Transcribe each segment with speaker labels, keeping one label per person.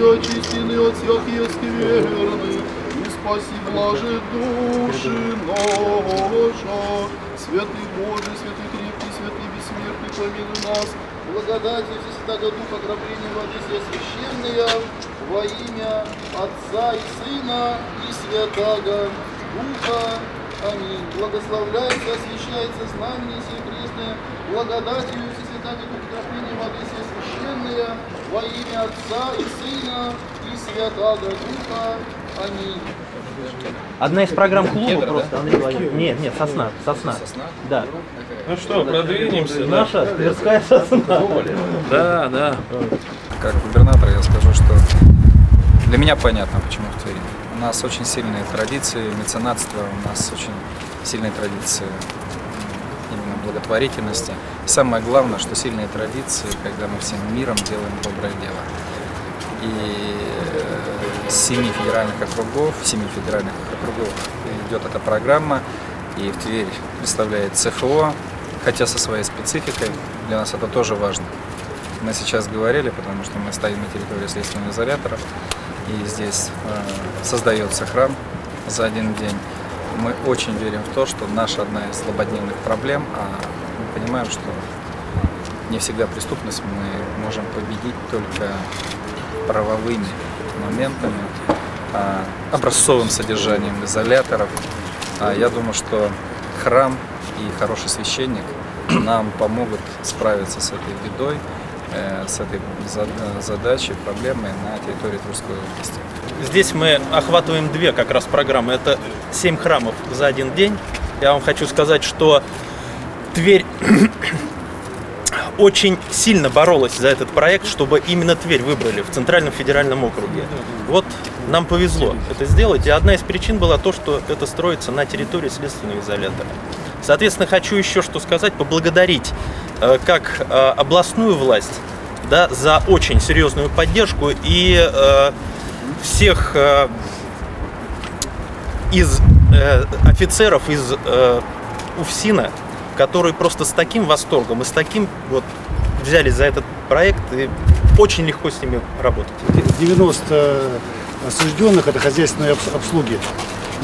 Speaker 1: и очистины от всяких скверны, и спаси блажи души наша. Святый Боже, святый крепкий, святый бессмертный, помилуй нас, благодати Всесвятого Духа, окропления воды все священные, во имя Отца и Сына и Святаго Духа. Аминь. Благословляется, освящается знамение сие благодатью Всесвятаго Духа, окропления воды все священные, во имя Отца и Сына и Святаго Духа. Аминь.
Speaker 2: Одна из программ клуба просто, Андрей Владимирович. Нет, нет, сосна, сосна. Да.
Speaker 3: Ну что, продвинемся, да?
Speaker 2: Наша Тверская сосна.
Speaker 3: Да, да.
Speaker 4: Как губернатор я скажу, что для меня понятно, почему в Твери. У нас очень сильные традиции меценатства, у нас очень сильные традиции благотворительности. И самое главное, что сильные традиции, когда мы всем миром делаем доброе дело. И э, с семи федеральных округов, семи федеральных округов идет эта программа, и в Тверь представляет ЦФО, хотя со своей спецификой, для нас это тоже важно. Мы сейчас говорили, потому что мы стоим на территории следственного изолятора, и здесь э, создается храм за один день. Мы очень верим в то, что наша одна из злободневных проблем, а мы понимаем, что не всегда преступность мы можем победить только правовыми моментами, а, образцовым содержанием изоляторов. А я думаю, что храм и хороший священник нам помогут справиться с этой бедой, с этой за- задачей, проблемой на территории Тверской области.
Speaker 2: Здесь мы охватываем две как раз программы. Это семь храмов за один день. Я вам хочу сказать, что Тверь очень сильно боролась за этот проект, чтобы именно Тверь выбрали в Центральном федеральном округе. Вот нам повезло это сделать. И одна из причин была то, что это строится на территории следственного изолятора. Соответственно, хочу еще что сказать, поблагодарить э, как э, областную власть да, за очень серьезную поддержку и э, всех э, из э, офицеров из э, УФСИНа, которые просто с таким восторгом и с таким вот взялись за этот проект, и очень легко с ними работать.
Speaker 5: 90 осужденных, это хозяйственные обс- обслуги.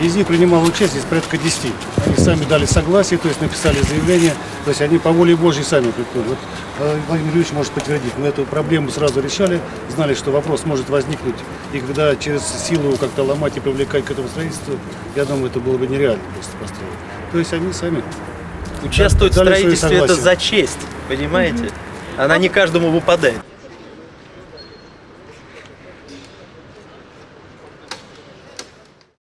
Speaker 5: Из них принимало участие из порядка 10. Они сами дали согласие, то есть написали заявление, то есть они по воле Божьей сами приходят. Вот э, Владимир Юрьевич может подтвердить, мы эту проблему сразу решали, знали, что вопрос может возникнуть, и когда через силу как-то ломать и привлекать к этому строительству, я думаю, это было бы нереально просто построить. То есть они сами
Speaker 2: Участвовать в строительстве это за честь, понимаете? Она не каждому выпадает.